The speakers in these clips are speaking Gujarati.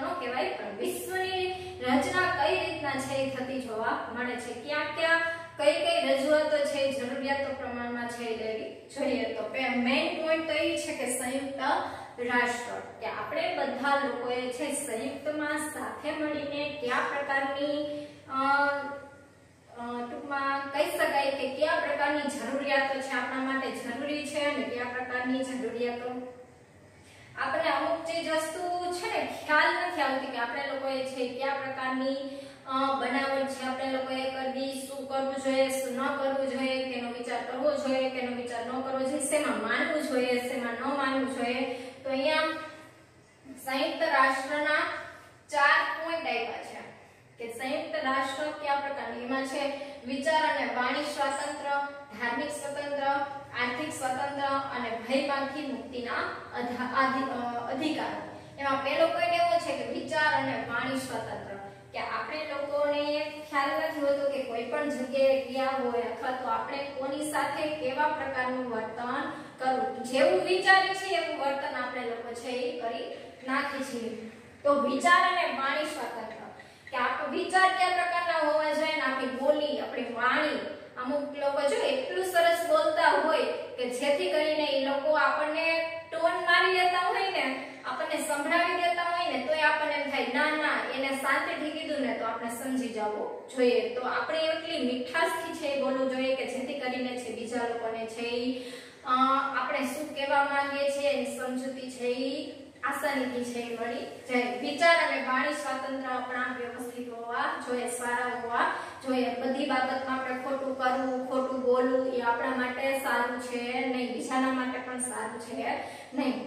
તો કહેવાય, પણ વિશ્વની રચના કઈ રીતના છે એ થતી જોવા મળે છે? ક્યાં ક્યાં કઈ કઈ રજૂઆતો છે, જરૂરિયાતો પ્રમાણમાં છે એ લેવી જોઈએ તો મેઇન પોઈન્ટ તો એ છે કે સંયુક્ત રાષ્ટ્ર. કે આપણે બધા લોકોએ છે સંયુક્તમાં સાથે મળીને કયા પ્રકારની ટૂંકમાં કહી શકાય કે કયા પ્રકારની જરૂરિયાતો છે આપણા માટે જરૂરી છે અને કયા પ્રકારની જરૂરિયાતો આપણે અમુક ચીજ વસ્તુ છે ને, ખ્યાલ નથી આવતી કે આપણે લોકોએ છે કયા પ્રકારની બનાવટ છે, આપણે લોકોએ કરવી, શું કરવું જોઈએ, શું ન કરવું જોઈએ કેનો વિચાર કરવો જોઈએ કેનો વિચાર ન કરવો જોઈએ, શેમાં માનવું જોઈએ, શેમાં ન માનવું જોઈએ. તો અહીંયા સંયુક્ત રાષ્ટ્રના ચાર પોઈન્ટ આપ્યા છે. કે સંયુક્ત રાષ્ટ્ર કયા પ્રકારની? એમાં છે વિચાર અને વાણી સ્વતંત્ર, ધાર્મિક સ્વતંત્ર, આર્થિક સ્વતંત્ર અને ભયમાંથી મુક્તિના અધિકાર. એમાં પહેલો પોઈન્ટ એવો છે કે વિચાર અને વાણી સ્વતંત્ર. કે આપણે લોકોને ખ્યાલ નથી હોતો કે કોઈ પણ જગ્યાએ ગયા હોય અથવા તો આપણે કોની સાથે કેવા પ્રકારનું વર્તન કરવું. જેવું વિચારીએ છે એવું વર્તન આપણે લોકો છે એ કરી નાખીએ છીએ તો વિચાર અને વાણી સ્વતંત્ર. કે આપણો વિચાર કયા પ્રકારના હોવા જોઈએ ને આપણી બોલી, આપણી વાણી. અમુક લોકો જો એટલું સરસ બોલતા હોય કે જેથી કરીને એ લોકો આપણને ટોન મારી દેતા હોય ને, આપણને સંભળાવી દેતા હોય ને એ આપણને એમ થાય, ના ના, એને શાંતિથી કીધું ને તો આપણે સમજી જવું જોઈએ. તો આપણે એટલી મીઠાશથી છે એ બોલવું જોઈએ કે જેથી કરીને છે બીજા લોકોને છે એ આપણે શું કહેવા માંગીએ છીએ એની સમજૂતી છે એ આસાનીથી છે મળી. જાય વિચાર અને વાણી સ્વાતંત્ર્ય આપણા વ્યવસ્થિત હોવા જોઈએ, સારા હોવા જોઈએ. બધી બાબતમાં આપણે ખોટું કરવું, ખોટું બોલવું એ આપણા માટે સારું છે નહીં. બીજાના માટે પણ સારું છે નહીં.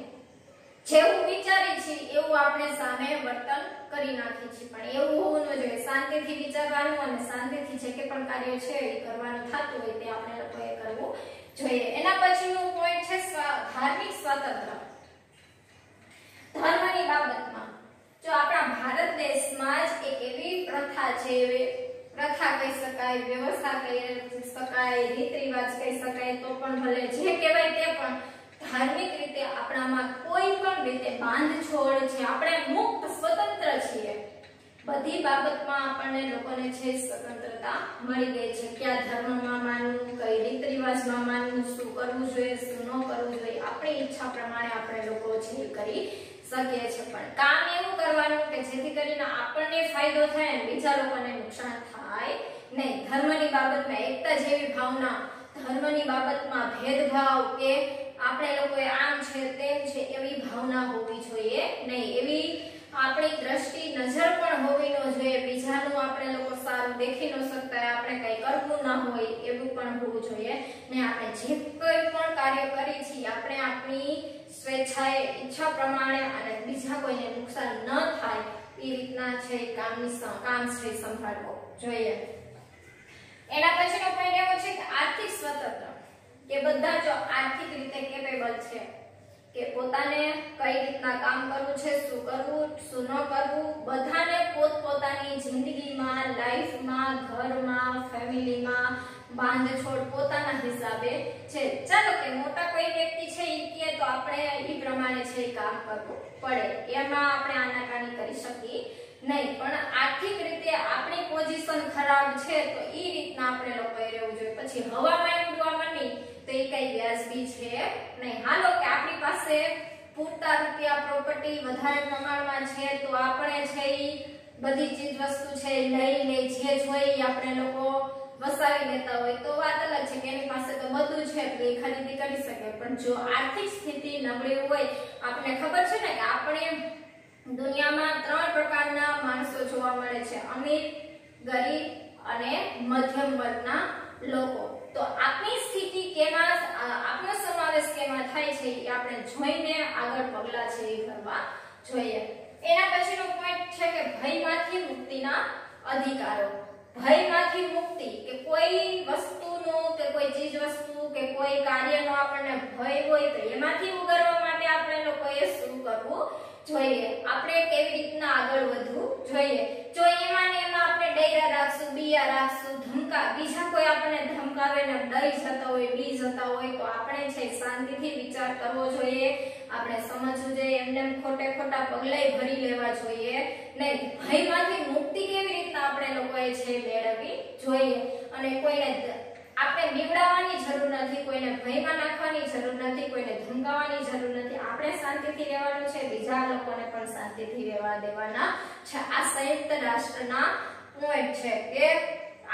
જેવું વિચારીએ છીએ, એવું આપણે સામે વર્તન કરી નાખીએ છીએ. પણ એવું હોવું ન જોઈએ. શાંતિથી વિચારવાનું અને શાંતિથી જે કે પણ કાર્ય છે એ કરવાનું થતું હોય તે આપણે લોકોએ કરવું જોઈએ. એના પછીનું પોઈન્ટ છે ધાર્મિક સ્વાતંત્ર્ય ધર્મની બાબતમાં. જો આપણા ભારત દેશમાં જ એક એવી પ્રથા છે પ્રથા કહી શકાય, વ્યવસ્થા કહી શકાય રીત રિવાજ કહી શકાય, તો પણ ભલે જે કહેવાય તે પણ ધાર્મિક રીતે આપણામાં કોઈ પણ રીતે બાંધછોડ છે આપણે મુક્ત, સ્વતંત્ર છીએ, બધી બાબતમાં આપણને લોકોને છે સ્વતંત્રતા મળી ગઈ છે. ક્યાં ધર્મમાં માનવું, કઈ રીત રિવાજમાં માનવું, શું કરવું જોઈએ, શું ન કરવું જોઈએ, આપણી ઈચ્છા પ્રમાણે આપણે લોકો છે કરી શકીએ છીએ. પણ કામ એવું કરવાનું કે જેથી કરીને આપણને ફાયદો થાય અને બીજા લોકોને નુકસાન થાય નહીં. ધર્મની બાબતમાં એકતા જેવી ભાવના, ધર્મની બાબતમાં ભેદભાવ કે આપણે લોકોએ આમ છે તેમ છે એવી ભાવના હોવી જોઈએ નહીં. એવી આપણી દ્રષ્ટિ, નજર પણ જોઈએ બીજાનું આપણે લોકો સારું દેખી ન શકતા, આપણે કઈ કરવું ના હોય, એવું પણ હોવું જોઈએ. ને આપણે જે કોઈ પણ કાર્ય કરીએ છીએ, આપણે આપણી સ્વેચ્છાએ, ઈચ્છા પ્રમાણે અને બીજા કોઈને નુકસાન ન થાય, એ રીતના છે કામની કામ છે સંભાળવો જોઈએ. એના પછીનો પોઈન્ટ એવો છે કે આર્થિક સ્વતંત્ર, કે બધા જો આર્થિક રીતે કેપેબલ છે, કે પોતાને કઈ રીતના કામ કરવું છે, શું કરવું, શું ન કરવું, બધાને પોતપોતાની જિંદગીમાં, લાઈફમાં, ઘરમાં, ફેમિલીમાં બાંધછોડ પોતાના હિસાબે છે. ચાલો કે મોટા કોઈ વ્યક્તિ છે એ કે તો આપણે એ પ્રમાણે છે કામ કરવું પડે. એમાં આપણે આનાકાની કરી શકીએ નહીં. પણ આર્થિક રીતે આપણી પોઝિશન ખરાબ છે તો એ રીતના આપણે લોકોએ રહેવું જોઈએ. પછી હવામાં ઉડવામાં નહીં તો એ કઈ વ્યાજબી છે નહીં. હાલો કે આપણી પાસે પૂરતા રૂપિયા પ્રોપર્ટી વધારે પ્રમાણમાં છે તો આપણે છે ઈ બધી ચીજ વસ્તુ છે લઈને લઈ લઈ જે જોઈએ આપણે લોકો વસાવી લેતા હોય. તો વાત અલગ છે કે એની પાસે તો બધું છે એટલે એ ખરીદી કરી શકે. પણ જો આર્થિક સ્થિતિ નબળી હોય આપણને ખબર છે ને કે આપણે દુનિયામાં ત્રણ પ્રકારના માણસો જોવા મળે છે, અમીર, ગરીબ અને મધ્યમ વર્ગના લોકો. તો આપણી સ્થિતિ કેમાં, આપનો સમાવેશ કેમાં થાય છે એ આપણે જોઈને આગળ પગલા છે એ કરવા જોઈએ. એના પછીનો પોઈન્ટ છે ભયમાંથી મુક્તિના અધિકારો. ભયમાંથી મુક્તિ કે કોઈ વસ્તુનો કે કોઈ ચીજ વસ્તુ કે કોઈ કાર્યનો આપણને ભય હોય તો એમાંથી ઉગારવા માટે આપણે લોકોએ શું કરવું જોઈએ? આપણે કેવી રીતના આગળ વધવું જોઈએ? જો એમાં ને એમાં આપણે ડૈરા રાખશું, બીયા રાખશું, ધમકા, બીજા કોઈ આપણને ધમકાવે ને ડરી જતા હોય, બી જતા હોય તો આપણે છે શાંતિથી વિચાર કરવો જોઈએ. આપણે સમજવું જોઈએ, એમને ખોટે ખોટા પગલાય ભરી લેવા જોઈએ. નહીં છે મેળવવી જોઈએ. અને કોઈને આપણે બીવડાવવાની જરૂર નથી, કોઈને ભયમાં નાખવાની જરૂર નથી, કોઈને ધમકાવવાની જરૂર નથી. આપણે શાંતિથી રહેવાનું છે, બીજા લોકોને પણ શાંતિથી રહેવા દેવાના છે. આ સંયુક્ત રાષ્ટ્રના પોઈન્ટ છે કે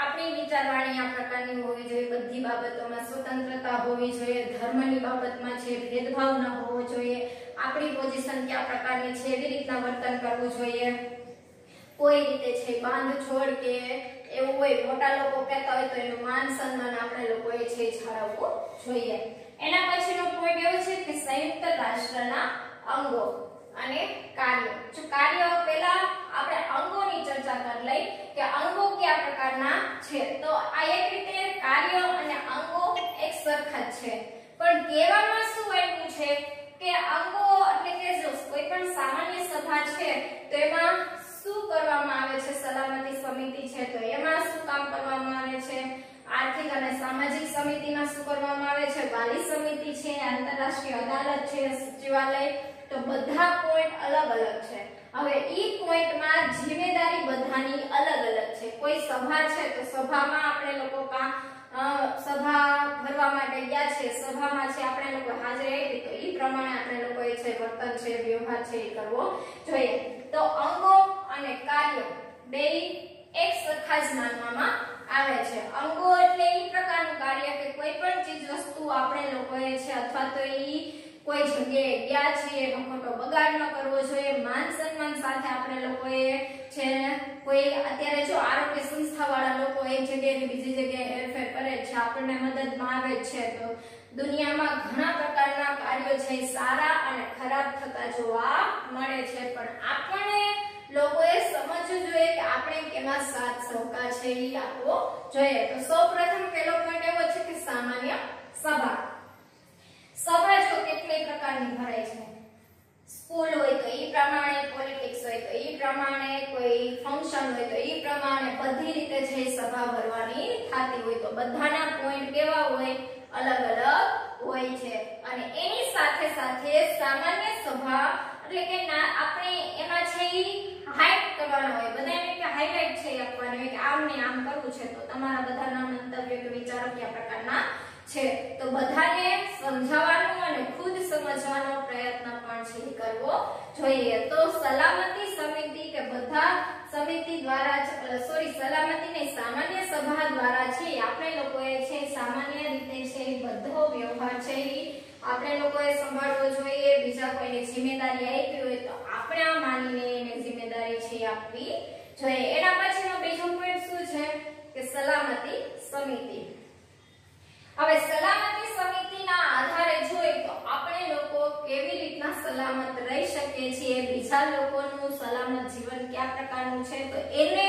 આપણી વિચારવાણી આ પ્રકારની હોવી જોઈએ, બધી બાબતોમાં સ્વતંત્રતા હોવી જોઈએ, ધર્મની બાબતમાં છે ભેદભાવ ન હોવો જોઈએ, આપણી પોઝિશન કયા પ્રકારની છે, એવી રીતના વર્તન કરવું જોઈએ. રીતે છે બાંધ છોડ કે એવું હોય, મોટા લોકો કહેતા હોય તો એનું માન સન્માન આપણે લોકોએ છે જાળવવું જોઈએ. એના પછીનો પોઈન્ટ એવો છે કે સંયુક્ત રાષ્ટ્રના અંગો અને કાર્યો. જો કાર્ય પહેલા આપણે અંગોની ચર્ચા કરી લઈ કે અંગો કયા પ્રકારના છે, તો આ એક રીતે કાર્ય અને અંગો એક સરખા જ છે. પણ કહેવામાં શું આવ્યું છે કે અંગો એટલે કે જો કોઈ પણ સામાન્ય સભા છે, તો એમાં શું કરવામાં આવે છે સલામતી સમિતિ છે તો એમાં શું કામ કરવામાં આવે છે આર્થિક અને સામાજિક સમિતિમાં શું કરવામાં આવે છે? વાલી સમિતિ છે, આંતરરાષ્ટ્રીય અદાલત છે, સચિવાલય. તો બધા પોઈન્ટ અલગ અલગ છે. હવે ઈ પોઈન્ટમાં જિમ્મેદારી બધાની અલગ અલગ છે. કોઈ સભા છે, તો સભામાં આપણે લોકો કામ સભા ભરવા માટે ગયા છે સભામાં છે, આપણે લોકો હાજરી આપી તો ઈ પ્રમાણે આપણે લોકોએ છે વર્તન છે, વ્યવહાર છે, એ કરવો જોઈએ. તો અંગો અને કાર્યો બે એક સરખા જ માનવામાં આવે છે. અંગો એટલે ઈ પ્રકારનું કાર્ય કે કોઈ પણ ચીજ વસ્તુ આપણે લોકોએ છે, અથવા તો એ કોઈ જગ્યાએ ગયા છીએ, એનો ખોટો બગાડ ન કરવો જોઈએ. માન સન્માન સાથે આપણે લોકોએ છે, કોઈ અત્યારે જો આરોગ્ય સંસ્થાવાળા લોકો એક જગ્યાએથી બીજી જગ્યાએ હેરફેર કરે છે, આપણને મદદમાં આવે છે, તો દુનિયામાં ઘણા પ્રકારના કાર્યો છે, સારા અને ખરાબ થતા જોવા મળે છે. પણ આપણે લોકોએ સમજવું જોઈએ કે આપણે કેવા સાથ સહકાર છે એ આપવો જોઈએ. તો સૌપ્રથમ પહેલો પોઈન્ટ એવો છે કે સામાન્ય સભા. સભા જો કેટલી પ્રકારની ભરાય છે? સ્કૂલ હોય તો ઈ પ્રમાણે, પોલિટિક્સ હોય તો ઈ પ્રમાણે, કોઈ ફંક્શન હોય તો ઈ પ્રમાણે બધી રીતે જે સભા ભરવાની થતી હોય તો બધાના પોઈન્ટ કેવા હોય? અલગ અલગ હોય છે. અને એની સાથે સાથે સામાન્ય સભા એટલે કે ના, આપણે એમાં છે ઈ હાઇટ કરવાનો હોય બધા એમ કે હાઇલાઇટ છે આપવાનું હોય કે આમ ને આમ કરવું છે, તો તમારા બધાના મંતવ્ય કે વિચારો કયા પ્રકારના છે. તો બધાને સમજાવવાનો અને ખુદ સમજવાનો પ્રયત્ન પણ છે કરવો જોઈએ. તો સલામતી સમિતિ કે બધા સમિતિ દ્વારા સોરી નહીં, સામાન્ય સભા દ્વારા છે આપણે લોકોએ છે, સામાન્ય રીતે છે એ બધો વ્યવહાર છે એ આપણે લોકોએ સંભાળવો જોઈએ. બીજા કોઈને જિમ્મેદારી આપી હોય તો આપણે આ માનીને એને જિમ્મેદારી છે આપવી જોઈએ. એના પછીનો બીજો પોઈન્ટ શું છે? કે સલામતી સમિતિ. હવે સલામતી સમિતિના આધારે જોઈ તો આપણે લોકો કેવી રીતના સલામત રહી શકીએ છીએ? બીજા લોકોનું સલામત જીવન કયા પ્રકારનું છે? તો એને,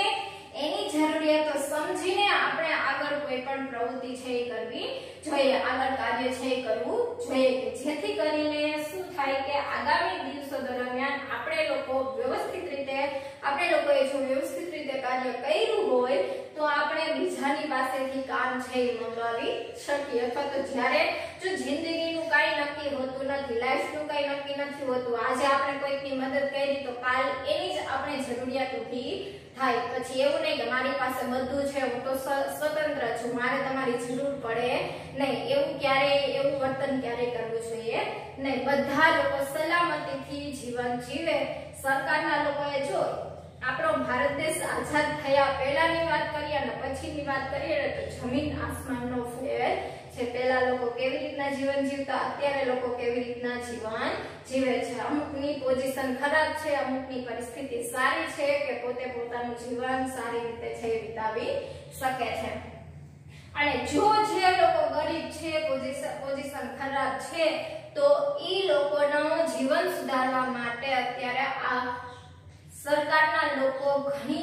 એની જરૂરિયાતો સમજીને આપણે આગળ કોઈ પણ પ્રવૃત્તિ છે એ કરવી જોઈએ. આગળ કાર્ય છે એ કરવું જોઈએ જેથી કરીને શું થાય કે આગામી દિવસો દરમિયાન આપણે લોકો વ્યવસ્થિત રીતે, આપણે લોકોએ જો વ્યવસ્થિત રીતે કાર્ય કર્યું હોય તો આપણે બીજાની પાસેથી કામ છે એ મંગાવી શકીએ. અથવા તો જ્યારે જો જિંદગીનું કાંઈ નક્કી હોતું નથી, લાઈફનું કાંઈ નક્કી નથી હોતું, આજે આપણે કોઈકની મદદ કરી તો કાલ એની જ આપણે જરૂરિયાત ઊભી થાય. પછી એવું નહીં કે મારી પાસે બધું છે, હું તો સ્વ- સ્વતંત્ર છું, મારે તમારી જરૂર પડે નહીં. એવું ક્યારેય, એવું વર્તન ક્યારેય કરવું જોઈએ નહીં. બધા લોકો સલામતીથી જીવન જીવે. સરકારના લોકોએ જો આપણો ભારત દેશ આઝાદ થયા પહેલાની વાત કરીએ પછીની વાત કરીએ તો જમીન આસમાનનો ફેર છે. પહેલા લોકો કેવી રીતના જીવન જીવતા, અત્યારે લોકો કેવી રીતના જીવન જીવે છે. અમુકની પોઝિશન ખરાબ છે, અમુકની પરિસ્થિતિ સારી છે કે પોતે પોતાનું જીવન સારી રીતે છે વિતાવી શકે છે. અને જો જે લોકો ગરીબ છે, પોઝિશન પોઝિશન ખરાબ છે, તો એ લોકોનું જીવન સુધારવા માટે અત્યારે આ સરકારના લોકો ઘણી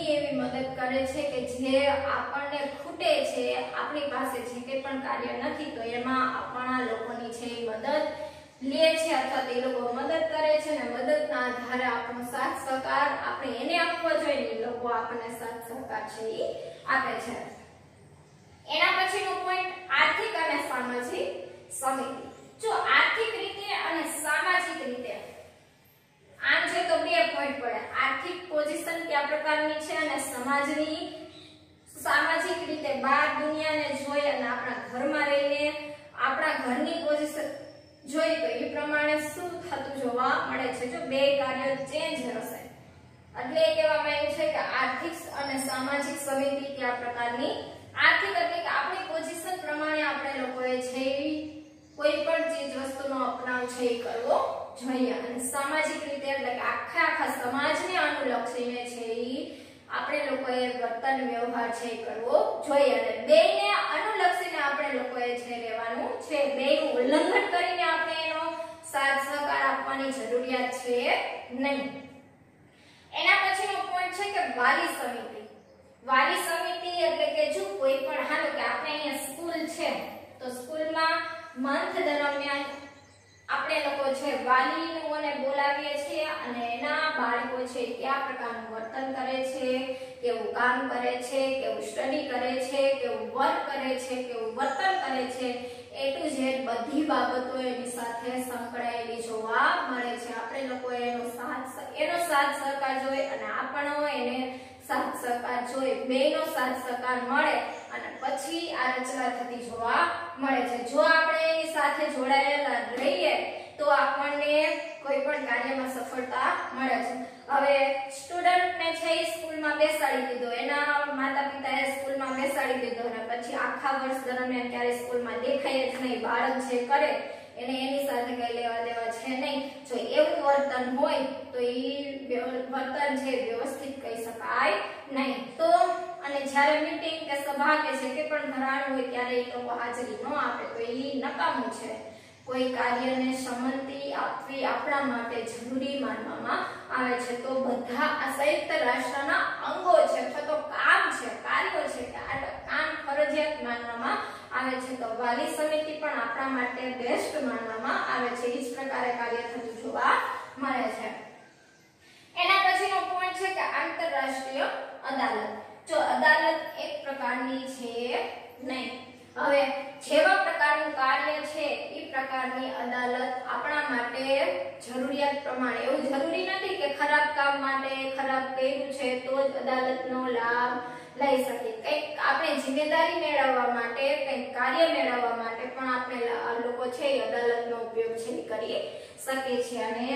કરે છે કે જે આપણને ખૂટે છે, આપણી પાસે જે કંઈ પણ કાર્ય નથી, તો એમાં આપણા લોકોની છે એ મદદ લે છે અથવા તે લોકો મદદ કરે છે અને મદદના આધારે આપણો સાથ સહકાર આપણે એને આપવો જોઈએ એ લોકો આપણને સાથ સહકાર છે એ આપે છે. એના પછીનો પોઈન્ટ આર્થિક અને સામાજિક સમિતિ. જો આર્થિક રીતે અને સામાજિક રીતે આમ છે તો બે પોઈન્ટ પડે આર્થિક પોઝિશન કયા પ્રકારની છે અને સમાજની સામાજિક રીતે બહાર દુનિયાને જોઈ અને આપણા ઘરમાં રહીને આપણા ઘરની પોઝિશન જોઈ તો એ પ્રમાણે શું થતું જોવા મળે છે? જો બે કાર્ય ચેન્જ હશે. એટલે એ કહેવામાં આવ્યું છે કે આર્થિક અને સામાજિક સમિતિ કયા પ્રકારની? આર્થિક એટલે કે આપણી પોઝિશન પ્રમાણે આપણે લોકોએ છે કોઈ પણ ચીજ વસ્તુનો અપનાવ છે એ કરવો જોઈએ. અને સામાજિક રીતે એટલે કે આખા આખા સમાજને અનુલક્ષીને છે એ આપણે લોકોએ વર્તન વ્યવહાર છે કરવો જોઈએ. અને બેયને અનુલક્ષીને આપણે લોકોએ છે રહેવાનું છે. બેયનું ઉલ્લંઘન કરીને આપણે એનો સાથ સહકાર આપવાની જરૂરિયાત છે નહીં. એના પછીનો પોઈન્ટ છે કે વાલી સમિતિ. વાલી સમિતિ એટલે કે જો કોઈ પણ, હાલો કે આપણે અહીંયા સ્કૂલ છે, તો સ્કૂલમાં મંથ દરમિયાન આપણે લોકો છે વાલીઓને બોલાવીએ છીએ અને એના બાળકો છે કયા પ્રકારનું વર્તન કરે છે, કેવું કામ કરે છે, કેવું સ્ટડી કરે છે, કેવું વર્ક કરે છે, કેવું વર્તન કરે છે, એ ટુ ઝેડ બધી બાબતો એની સાથે સંકળાયેલી જોવા મળે છે. આપણે લોકો એનો સાથ એનો સાથ સહકાર જોઈએ અને આપણો એને સાથ સહકાર જોઈ બેનો સાથ સહકાર મળે પછી આ રચના થતી જોવા મળે છે. જો આપણે એની સાથે જોડાયેલા રહીએ, તો આપણને કોઈ પણ કાર્યમાં સફળતા મળે છે. હવે સ્ટુડન્ટને છે એ સ્કૂલમાં બેસાડી દીધો. એના માતા પિતાએ સ્કૂલમાં બેસાડી દીધો અને પછી આખા વર્ષ દરમિયાન ક્યારે સ્કૂલમાં દેખાય જ નહીં. બાળક જે કરે એને એની સાથે કઈ લેવા દેવા છે નહીં. જો એવું વર્તન હોય, તો એ વર્તન છે વ્યવસ્થિત કહી શકાય નહીં. તો, અને જ્યારે મીટિંગ કે સભા કે જે કે પણ ભરાણું હોય, ત્યારે એ લોકો હાજરી ન આપે, તો એ નકામું છે. કોઈ કાર્યને સંમતિ આપવી આપણા માટે જરૂરી માનવામાં આવે છે. તો બધા આ સંયુક્ત રાષ્ટ્રના અંગો છે અથવા તો કામ છે કાર્યો છે કે આ કામ ફરજિયાત માનવામાં આવે છે તો વાલી સમિતિ પણ માટે બેસ્ટ માનવામાં આવે છે. એ પ્રકારે કાર્ય થતું જોવા મળે છે. એના પછીનો પોઈન્ટ છે કે આંતરરાષ્ટ્રીય અદાલત. જો અદાલત એક પ્રકારની છે નહીં હવે જેવા પ્રકારનું કાર્ય છે એ પ્રકારની અદાલત આપણા માટે જરૂરિયાત પ્રમાણે એવું જરૂરી નથી કે ખરાબ કામ માટે ખરાબ કર્યું છે તો જ અદાલતનો લાભ લઈ શકીએ કંઈક આપણે જિમ્મેદારી મેળવવા માટે, કંઈક કાર્ય મેળવવા માટે પણ આપણે લોકો છે એ અદાલતનો ઉપયોગ છે કરી શકીએ છીએ અને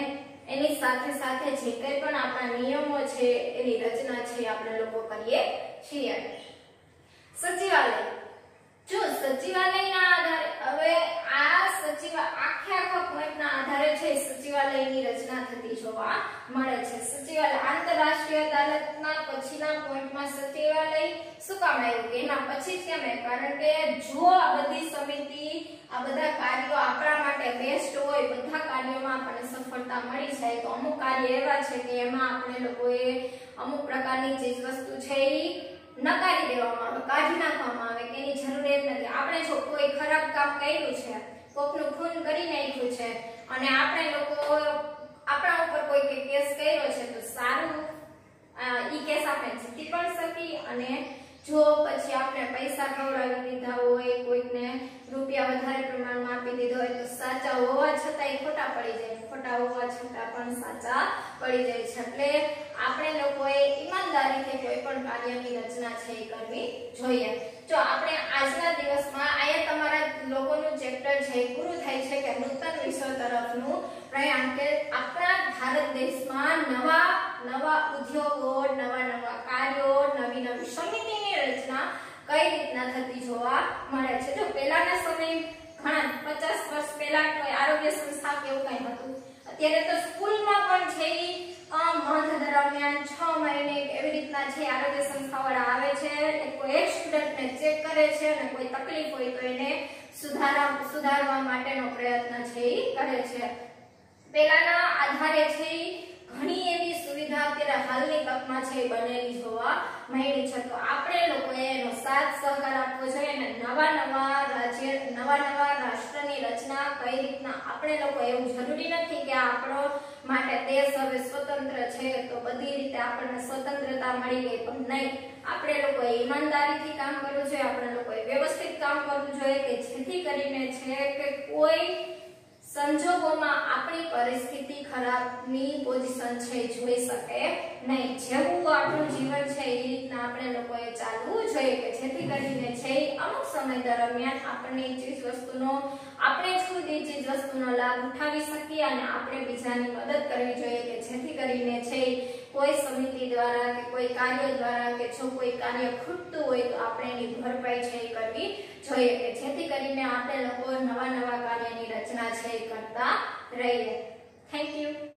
એની સાથે સાથે જે કંઈ પણ આપણા નિયમો છે, એની રચના છે આપણે લોકો કરીએ છીએ. સચિવાલય. જો સચિવાલયના આધારે, હવે આ સચિવ, આખે આખા પોઈન્ટના આધારે છે સચિવાલયની રચના થતી જોવા મળે છે. સચિવાલય, આંતરરાષ્ટ્રીય અદાલતના પછીના પોઈન્ટમાં સચિવાલય શું કામ આવ્યું? કે એના પછી જ કેમ કારણ કે જો આ બધી સમિતિ, આ બધા કાર્યો આપણા માટે બેસ્ટ હોય, બધા કાર્યોમાં આપણને સફળતા મળી જાય, તો અમુક કાર્ય એવા છે કે એમાં આપણે લોકોએ અમુક પ્રકારની ચીજ વસ્તુ છે ઈ નકારી દેવામાં આવે, કાઢી નાખવામાં આવે, કે એની જરૂરિયાત નથી. આપણે જો કોઈ ખરાબ કામ કર્યું છે, કોકનું ખૂન કરી નાખ્યું છે, અને આપણે લોકો આપણા ઉપર કોઈ કેસ કર્યો છે, તો સારું ઈ કેસ આપણે જીતી પણ શકી અને જો પછી આપણે પૈસા ખવડાવી દીધા હોય, કોઈકને રૂપિયા વધારે પ્રમાણમાં આપી દીધો હોય, તો સાચા હોવા છતાંય ખોટા પડી જાય. ખોટા હોવા છતાં પણ સાચા પડી જાય છે. એટલે આપણે લોકોએ ઈમાનદારીથી કોઈ પણ કાર્યની રચના છે એ કરવી જોઈએ. જો આપણે આજના દિવસમાં અહીંયા તમારા લોકોનું ચેપ્ટર છે એ પૂરું થાય છે કે નૂતન વિશ્વ તરફનું પ્રયાણ કે આપણા ભારત દેશમાં નવા નવા ઉદ્યોગો, નવા નવા કાર્યો નવી નવી સમિતિની રચના કઈ રીતના થતી જોવા મળે છે? જો પહેલાના સમય ઘણા પચાસ વર્ષ પહેલા કોઈ આરોગ્ય સંસ્થા કે એવું કંઈ હતું. અત્યારે તો સ્કૂલમાં પણ છે મંથ દરમિયાન છ મહિને એવી રીતના છે આરોગ્ય સંસ્થાવાળા આવે છે કોઈ એક સ્ટુડન્ટને ચેક કરે છે અને કોઈ તકલીફ હોય તો એને સુધારા, સુધારવા માટેનો પ્રયત્ન છે એ કરે છે. પહેલાના આધારે છે ઘણી એવી સુવિધા અત્યારે હાલની તકમાં છે બનેલી જોવા મળી છે. તો આપણે સાથ સહકાર આપવો જોઈએ અને નવા નવા રાજ્ય, નવા નવા રાષ્ટ્રની રચના કઈ રીતના આપણે લોકો એવું જરૂરી નથી કે આપણો માટે દેશ હવે સ્વતંત્ર છે તો બધી રીતે આપણને સ્વતંત્રતા મળી ગઈ પણ નહીં. આપણે લોકોએ ઈમાનદારીથી કામ કરવું જોઈએ, આપણે લોકોએ વ્યવસ્થિત કામ કરવું જોઈએ કે જેથી કરીને છે કે કોઈ સંજોગોમાં આપણી પરિસ્થિતિ ખરાબની પોઝિશન છે, જોઈ શકે નહીં. જેવું આપણું જીવન છે, એ રીતના કે જેથી કરીને છે અમુક સમય દરમિયાન આપણને ચીજ વસ્તુનો, આપણે ખુદ એ ચીજ વસ્તુનો લાભ ઉઠાવી શકીએ અને આપણે બીજાની મદદ કરવી જોઈએ કે જેથી કરીને છે કોઈ સમિતિ દ્વારા કે કોઈ કાર્ય દ્વારા કે જો કોઈ કાર્ય ખૂટતું હોય તો આપણે એની ભરપાઈ છે એ કરવી જોઈએ કે જેથી કરીને આપણે લોકો નવા નવા કાર્યની રચના છે એ કરતા રહીએ. Thank you